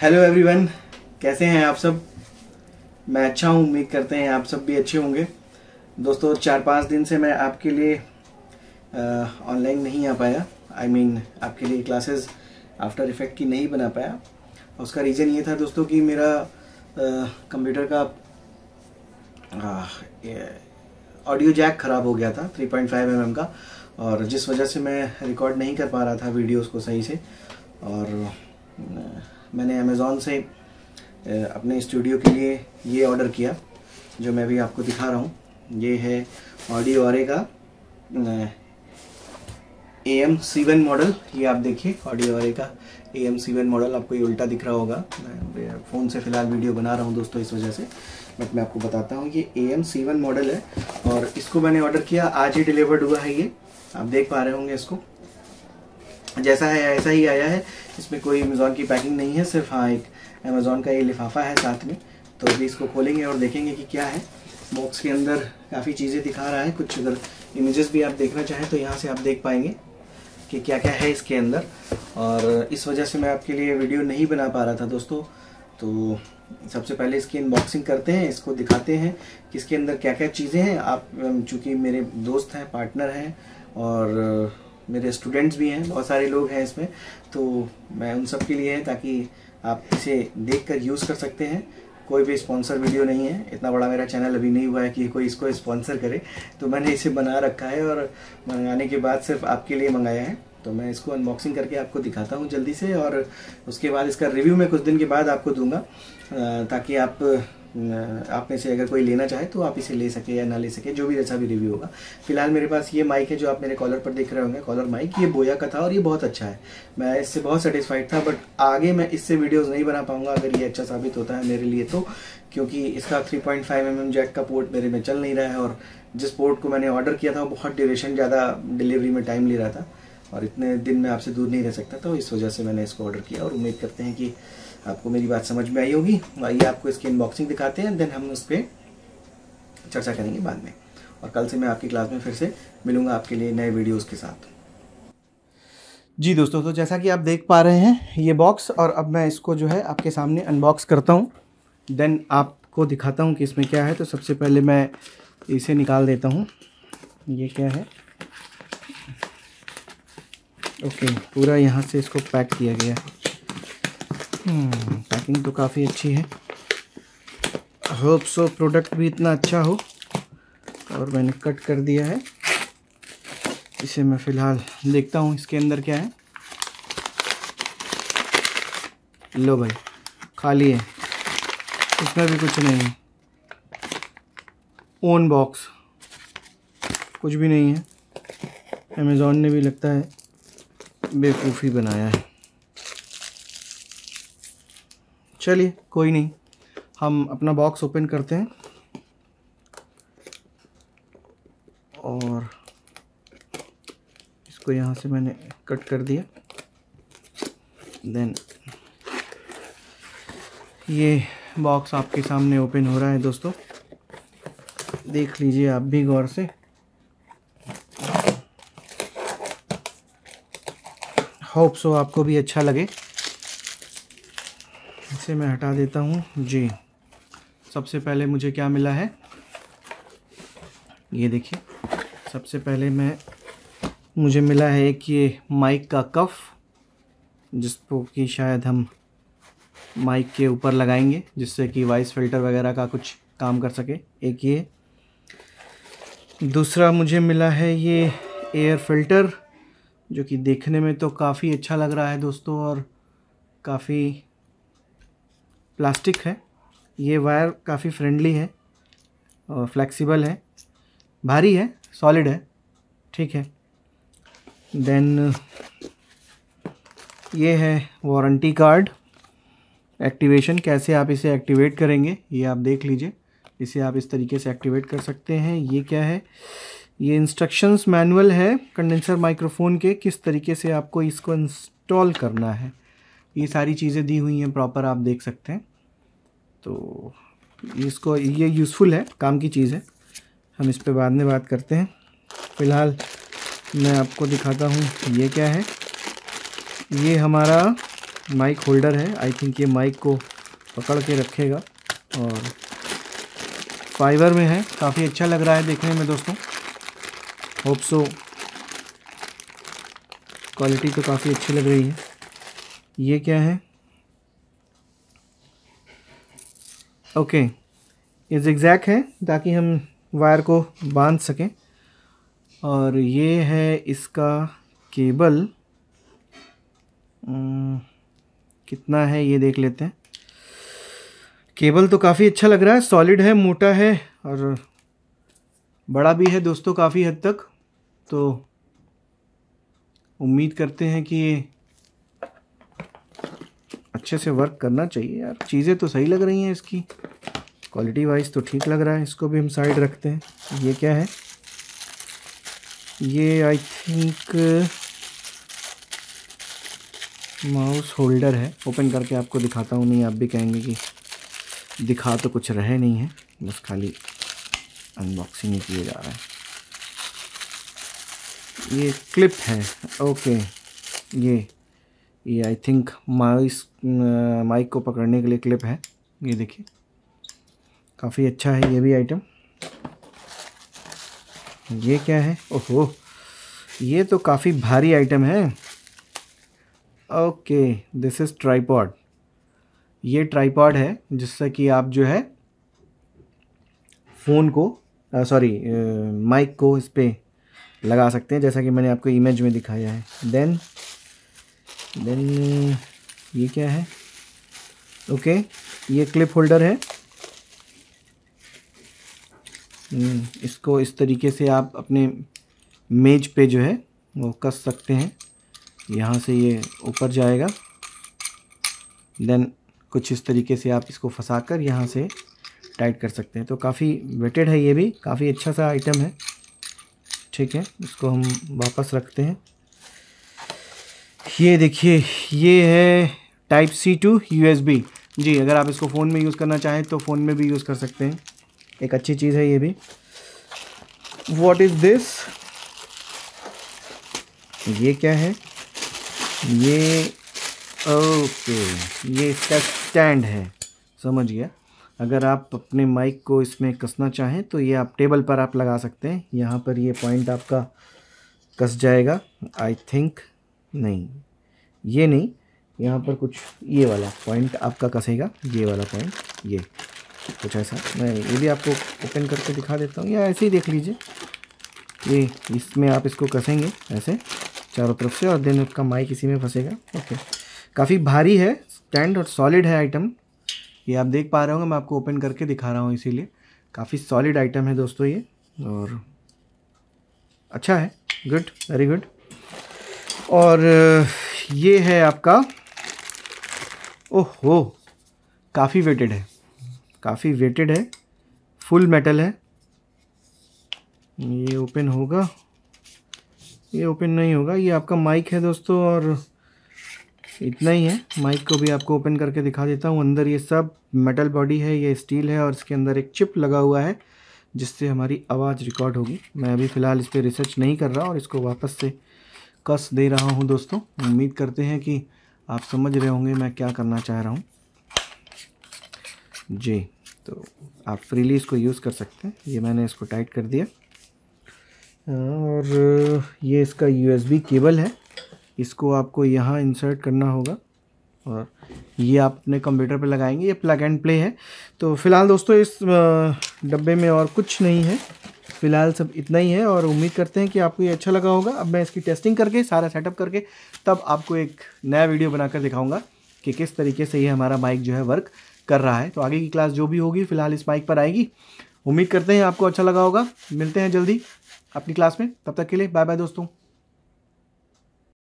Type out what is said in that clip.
Hello everyone कैसे हैं आप सब? मैं अच्छा हूँ उम्मीद करते हैं आप सब भी अच्छे होंगे। दोस्तों चार पाँच दिन से मैं आपके लिए ऑनलाइन नहीं आ पाया। आई I मीन mean, आपके लिए क्लासेस आफ्टर इफ़ेक्ट की नहीं बना पाया। उसका रीज़न ये था दोस्तों कि मेरा कंप्यूटर का ऑडियो जैक ख़राब हो गया था 3.5 पॉइंट mm का। और जिस वजह से मैं रिकॉर्ड नहीं कर पा रहा था वीडियोस को सही से। और मैंने अमेज़ोन से अपने स्टूडियो के लिए ये ऑर्डर किया, जो मैं भी आपको दिखा रहा हूँ। ये है ऑडियो आरे का A M C one model ये आप देखिए ऑडियो आरे का A M C one model आपको ये उल्टा दिख रहा होगा। मैं फ़ोन से फ़िलहाल वीडियो बना रहा हूँ दोस्तों इस वजह से। बट मैं आपको बताता हूँ, ये A M C one model है और इसको मैंने ऑर्डर किया। आज ही डिलीवर्ड हुआ है ये। आप देख पा रहे होंगे इसको। जैसा है, ऐसा ही आया है। इसमें कोई अमेज़ोन की पैकिंग नहीं है, सिर्फ़ हाँ एक अमेज़ोन का ये लिफाफा है साथ में। तो अभी इसको खोलेंगे और देखेंगे कि क्या है। बॉक्स के अंदर काफ़ी चीज़ें दिखा रहा है। कुछ अगर इमेजेस भी आप देखना चाहें तो यहाँ से आप देख पाएँगे कि क्या क्या है इसके अंदर। और इस वजह से मैं आपके लिए वीडियो नहीं बना पा रहा था दोस्तों। तो सबसे पहले इसकी अनबॉक्सिंग करते हैं, इसको दिखाते हैं कि इसके अंदर क्या क्या चीज़ें हैं। आप चूँकि मेरे दोस्त हैं पार्टनर हैं और मेरे स्टूडेंट्स भी हैं, बहुत सारे लोग हैं इसमें तो मैं उन सब के लिए है ताकि आप इसे देख कर यूज़ कर सकते हैं। कोई भी स्पॉन्सर वीडियो नहीं है, इतना बड़ा मेरा चैनल अभी नहीं हुआ है कि कोई इसको स्पॉन्सर करे तो मैंने इसे बना रखा है और मंगाने के बाद सिर्फ़ आपके लिए मंगाया है। तो मैं इसको अनबॉक्सिंग करके आपको दिखाता हूँ जल्दी से और उसके बाद इसका रिव्यू मैं कुछ दिन के बाद आपको दूँगा ताकि आप आप में से अगर कोई लेना चाहे तो आप इसे ले सके या ना ले सके, जो भी जैसा भी रिव्यू होगा। फ़िलहाल मेरे पास ये माइक है जो आप मेरे कॉलर पर देख रहे होंगे कॉलर माइक ये बोया का था और ये बहुत अच्छा है। मैं इससे बहुत सेटिस्फाइड था बट आगे मैं इससे वीडियोस नहीं बना पाऊँगा अगर ये अच्छा साबित होता है मेरे लिए तो क्योंकि इसका 3.5 पॉइंट mm जैक का पोर्ट मेरे में चल नहीं रहा है और जिस पोर्ट को मैंने ऑर्डर किया था वो बहुत ड्यूरेशन ज़्यादा डिलीवरी में टाइम ले रहा था और इतने दिन में आपसे दूर नहीं रह सकता तो इस वजह से मैंने इसको ऑर्डर किया और उम्मीद करते हैं कि आपको मेरी बात समझ में आई होगी। आइए आपको इसकी अनबॉक्सिंग दिखाते हैं देन हम उस पर चर्चा करेंगे बाद में। और कल से मैं आपकी क्लास में फिर से मिलूँगा आपके लिए नए वीडियोस के साथ। जी दोस्तों तो जैसा कि आप देख पा रहे हैं, ये बॉक्स और अब मैं इसको जो है आपके सामने अनबॉक्स करता हूँ। देन आपको दिखाता हूँ कि इसमें क्या है। तो सबसे पहले मैं इसे निकाल देता हूँ। ये क्या है? ओके पूरा यहाँ से इसको पैक किया गया है। पैकिंग हम्म, तो काफ़ी अच्छी है। होप सो प्रोडक्ट भी इतना अच्छा हो और मैंने कट कर दिया है। इसे मैं फ़िलहाल देखता हूँ इसके अंदर क्या है। लो भाई खाली है। इसमें भी कुछ नहीं है। ओन बॉक्स कुछ भी नहीं है। अमेज़ोन ने भी लगता है बेवकूफ़ी बनाया है। चलिए, कोई नहीं। हम अपना बॉक्स ओपन करते हैं। और इसको यहाँ से मैंने कट कर दिया। देन ये बॉक्स आपके सामने ओपन हो रहा है दोस्तों। देख लीजिए आप भी गौर से। होप सो आपको भी अच्छा लगे। इसे मैं हटा देता हूँ। जी। सबसे पहले मुझे क्या मिला है? ये देखिए। सबसे पहले मैं, मुझे मिला है एक ये माइक का कफ, जिसको कि शायद हम माइक के ऊपर लगाएँगे, जिससे कि वॉइस फ़िल्टर वगैरह का कुछ काम कर सके। एक ये। दूसरा मुझे मिला है ये एयर फ़िल्टर, जो कि देखने में तो काफ़ी अच्छा लग रहा है दोस्तों, और काफ़ी प्लास्टिक है। ये वायर काफ़ी फ्रेंडली है और फ्लेक्सिबल है। भारी है सॉलिड है, ठीक है। देन ये है वारंटी कार्ड एक्टिवेशन कैसे आप इसे एक्टिवेट करेंगे, ये आप देख लीजिए। इसे आप इस तरीके से एक्टिवेट कर सकते हैं। ये क्या है? ये इंस्ट्रक्शंस मैनुअल है कंडेंसर माइक्रोफोन के, किस तरीके से आपको इसको इंस्टॉल करना है। ये सारी चीज़ें दी हुई हैं प्रॉपर आप देख सकते हैं। तो इसको, ये यूज़फुल है, काम की चीज़ है। हम इस पर बाद में बात करते हैं। फ़िलहाल मैं आपको दिखाता हूँ ये क्या है। ये हमारा माइक होल्डर है। आई थिंक ये माइक को पकड़ के रखेगा और फाइबर में है। काफ़ी अच्छा लग रहा है देखने में दोस्तों। होप सो क्वालिटी तो काफ़ी अच्छी लग रही है। ये क्या है? ओके ये जिगजैक है, ताकि हम वायर को बाँध सकें। और ये है इसका केबल कितना है, ये देख लेते हैं। केबल तो काफ़ी अच्छा लग रहा है सॉलिड है, मोटा है, और बड़ा भी है दोस्तों काफ़ी हद तक। तो उम्मीद करते हैं कि अच्छे से वर्क करना चाहिए यार। चीज़ें तो सही लग रही हैं इसकी। क्वालिटी वाइज तो ठीक लग रहा है, इसको भी हम साइड रखते हैं। ये क्या है? ये आई थिंक माउस होल्डर है। ओपन करके आपको दिखाता हूँ, नहीं, आप भी कहेंगे कि दिखा तो कुछ रहे नहीं है। बस खाली अनबॉक्सिंग ही किया जा रहा है। ये क्लिप है ओके ये। ये आई थिंक माइस माइक को पकड़ने के लिए क्लिप है। ये देखिए। काफ़ी अच्छा है ये भी आइटम ये क्या है? ओहो। ये तो काफ़ी भारी आइटम है। ओके दिस इज़ ट्राईपॉड ये ट्राईपॉड है, जिससे कि आप जो है फ़ोन को सॉरी माइक को इस पर लगा सकते हैं, जैसा कि मैंने आपको इमेज में दिखाया है। देन देन ये क्या है? ओके ये क्लिप होल्डर है। हम्म, इसको इस तरीके से आप अपने मेज पे जो है वो कस सकते हैं। यहाँ से ये ऊपर जाएगा। देन कुछ इस तरीके से आप इसको फंसा कर यहाँ से टाइट कर सकते हैं। तो काफ़ी वेटेड है ये भी काफ़ी अच्छा सा आइटम है। ठीक है इसको हम वापस रखते हैं। ये देखिए, ये है type C to U G, अगर आप इसको फ़ोन में यूज़ करना चाहें तो फ़ोन में भी यूज़ कर सकते हैं। एक अच्छी चीज़ है ये भी। वॉट इज़ दिस ये क्या है? ये ओके ये इसका स्टैंड है। समझ गया। अगर आप अपने माइक को इसमें कसना चाहें तो ये आप टेबल पर आप लगा सकते हैं। यहाँ पर ये पॉइंट आपका कस जाएगा। आई थिंक नहीं, ये नहीं, यहाँ पर कुछ ये वाला पॉइंट आपका कसेगा, ये वाला पॉइंट ये। कुछ ऐसा, मैं ये भी आपको ओपन करके दिखा देता हूँ, या ऐसे ही देख लीजिए। ये, इसमें आप इसको कसेंगे, ऐसे, चारों तरफ़ से, और देन उसका माइक इसी में फंसेगा। ओके काफ़ी भारी है स्टैंड और सॉलिड है आइटम ये आप देख पा रहे होंगे, मैं आपको ओपन करके दिखा रहा हूँ इसीलिए। काफ़ी सॉलिड आइटम है दोस्तों ये, और अच्छा है। गुड वेरी गुड और ये है आपका, ओहो, काफ़ी वेटेड है, काफ़ी वेटेड है फुल मेटल है। ये ओपन होगा, ये ओपन नहीं होगा, ये आपका माइक है दोस्तों, और इतना ही है। माइक को भी आपको ओपन करके दिखा देता हूँ। अंदर ये सब मेटल बॉडी है, ये स्टील है, और इसके अंदर एक चिप लगा हुआ है, जिससे हमारी आवाज़ रिकॉर्ड होगी। मैं अभी फ़िलहाल इस पर रिसर्च नहीं कर रहा और इसको वापस से कस दे रहा हूँ दोस्तों। उम्मीद करते हैं कि आप समझ रहे होंगे मैं क्या करना चाह रहा हूँ। जी तो आप फ्रीली इसको यूज़ कर सकते हैं। ये मैंने इसको टाइट कर दिया। और ये इसका यूएसबी केबल है। इसको आपको यहाँ इंसर्ट करना होगा। और ये आप अपने कंप्यूटर पे लगाएँगे। ये प्लग एंड प्ले है। तो फ़िलहाल दोस्तों इस डब्बे में और कुछ नहीं है। फ़िलहाल सब इतना ही है और उम्मीद करते हैं कि आपको ये अच्छा लगा होगा। अब मैं इसकी टेस्टिंग करके, सारा सेटअप करके, तब आपको एक नया वीडियो बनाकर दिखाऊँगा कि किस तरीके से ये हमारा माइक जो है वर्क कर रहा है। तो आगे की क्लास जो भी होगी, फ़िलहाल इस माइक पर आएगी। उम्मीद करते हैं आपको अच्छा लगा होगा। मिलते हैं जल्दी अपनी क्लास में। तब तक के लिए बाय बाय दोस्तों।